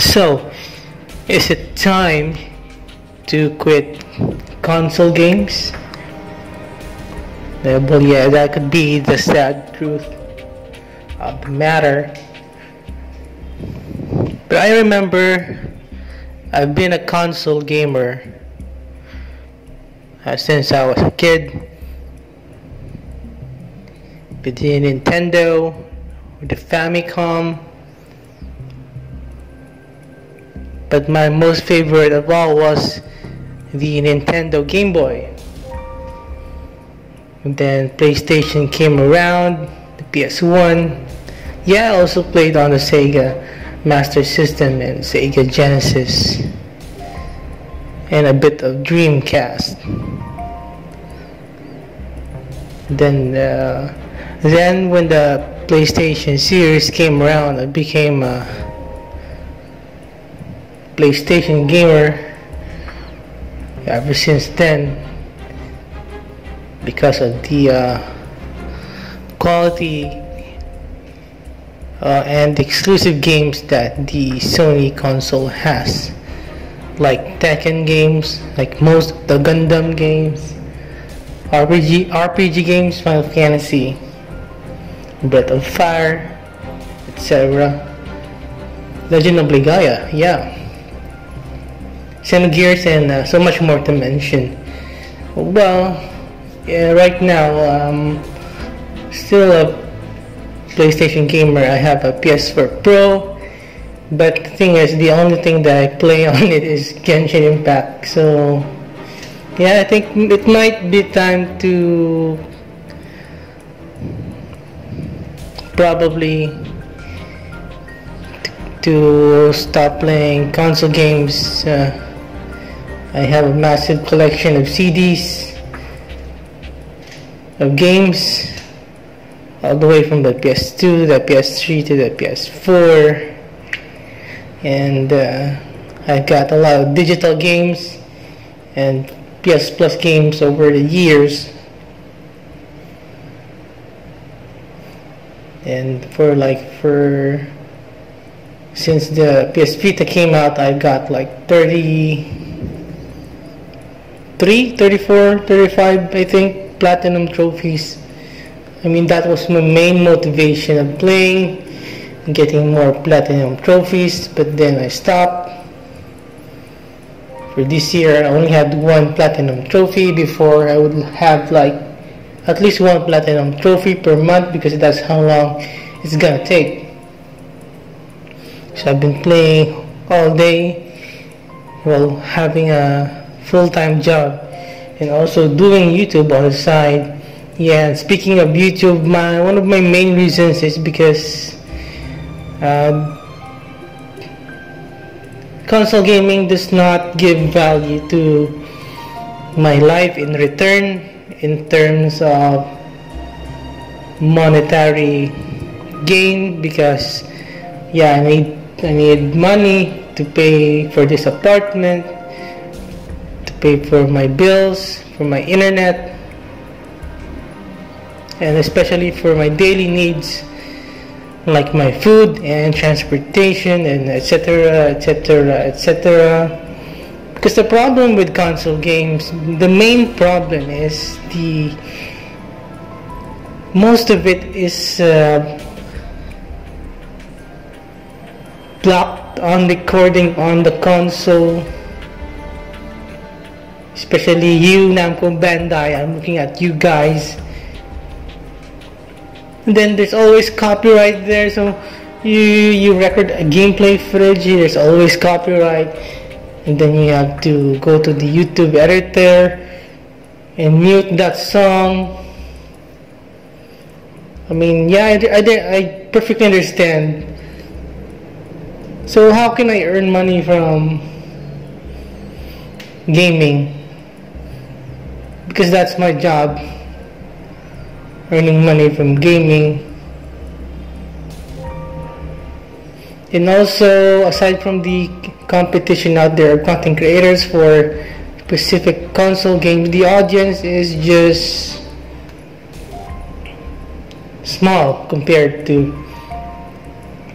So, is it time to quit console games? Well, yeah, that could be the sad truth of the matter. But I remember I've been a console gamer uh, since I was a kid. With the Nintendo, with the Famicom. But my most favorite of all was the Nintendo Game Boy. And then PlayStation came around, the PS1. Yeah, I also played on the Sega Master System and Sega Genesis. And a bit of Dreamcast. Then, uh, then when the PlayStation series came around, I became a PlayStation gamer. Ever since then, because of the uh, quality uh, and exclusive games that the Sony console has like Tekken games like most of the Gundam games RPG, RPG games Final Fantasy Breath of Fire etc Legend of Legaia yeah Xenogears and uh, so much more to mention well yeah, right now, um, still a PlayStation gamer. I have a PS4 Pro, but the thing is, the only thing that I play on it is Genshin Impact. So, yeah, I think it might be time to probably to stop playing console games. Uh, I have a massive collection of CDs of games all the way from the PS2, the PS3 to the PS4 and uh, I've got a lot of digital games and PS Plus games over the years. And for like for since the PS Vita came out I've got like 33 34 35 I think platinum trophies. I mean, that was my main motivation of playing, getting more platinum trophies, but then I stopped. For this year, I only had one platinum trophy. Before, I would have like at least one platinum trophy per month because that's how long it's gonna take. So I've been playing all day while having a full-time job and also doing YouTube on the side. Yeah, speaking of YouTube, my one of my main reasons is because uh, console gaming does not give value to my life in return in terms of monetary gain because yeah I need I need money to pay for this apartment pay for my bills, for my internet, and especially for my daily needs like my food and transportation and etc etc etc because the problem with console games the main problem is the most of it is uh, blocked on recording on the console especially you Namco Bandai. I'm looking at you guys. And then there's always copyright there so you you record a gameplay footage there's always copyright. And then you have to go to the YouTube editor and mute that song. I mean yeah I, I, I perfectly understand. So how can I earn money from gaming because that's my job earning money from gaming and also aside from the competition out there of content creators for specific console games the audience is just small compared to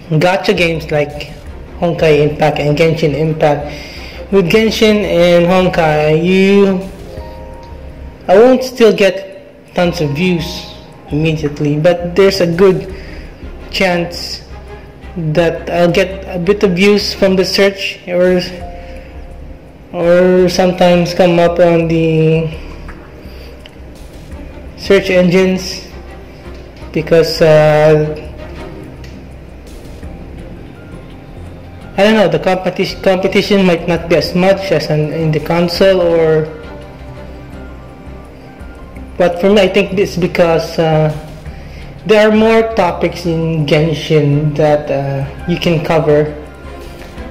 gacha games like Honkai Impact and Genshin Impact. With Genshin and Honkai, you I won't still get tons of views immediately, but there's a good chance that I'll get a bit of views from the search or or sometimes come up on the search engines because uh, I don't know the competition competition might not be as much as an, in the console or but for me I think this because uh, there are more topics in Genshin that uh, you can cover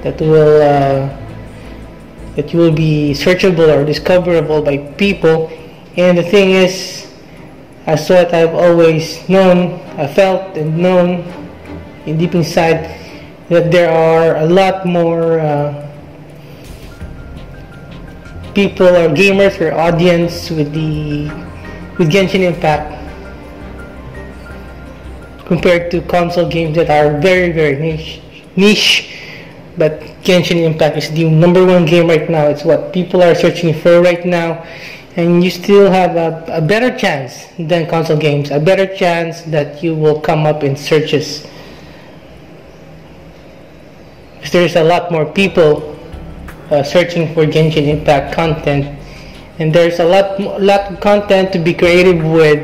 that will uh, that you will be searchable or discoverable by people. And the thing is as what I've always known I felt and known in deep inside that there are a lot more uh, people or gamers or audience with the with Genshin Impact compared to console games that are very very niche niche. But Genshin Impact is the number one game right now. It's what people are searching for right now. And you still have a, a better chance than console games a better chance that you will come up in searches. There's a lot more people uh, searching for Genshin Impact content and there's a lot lot of content to be creative with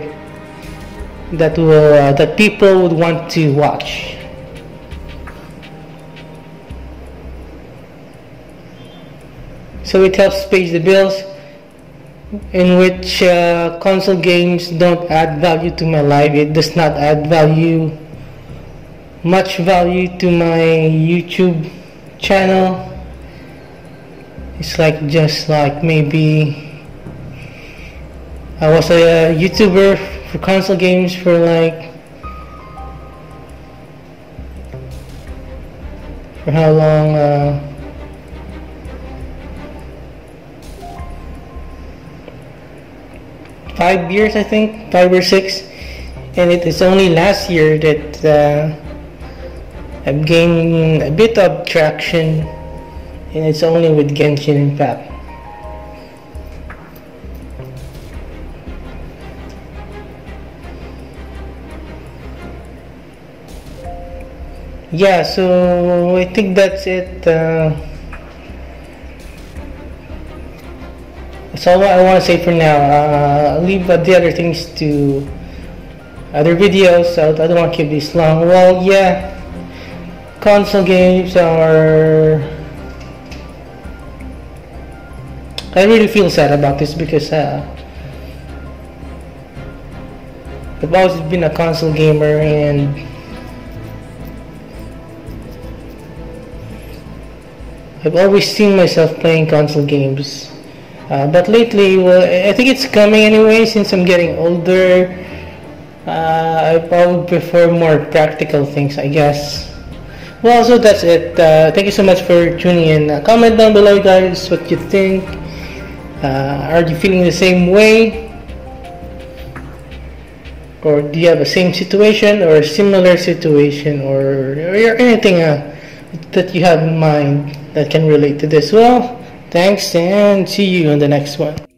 that will uh, that people would want to watch. So it helps pay the bills in which uh, console games don't add value to my life. It does not add value much value to my YouTube channel. It's like just like maybe I was a YouTuber for console games for like for how long uh, five years I think five or six and it is only last year that uh, I've gained a bit of traction and it's only with Genshin Impact. Yeah, so I think that's it. Uh, that's all I want to say for now. Uh, leave uh, the other things to other videos. So I don't want to keep this long. Well, yeah console games are I really feel sad about this because uh, I've always been a console gamer and I've always seen myself playing console games uh, but lately well I think it's coming anyway since I'm getting older uh, I probably prefer more practical things I guess well, so that's it. Uh, thank you so much for tuning in. Uh, comment down below, guys, what you think. Uh, are you feeling the same way? Or do you have the same situation or a similar situation or, or anything uh, that you have in mind that can relate to this? Well, thanks and see you on the next one.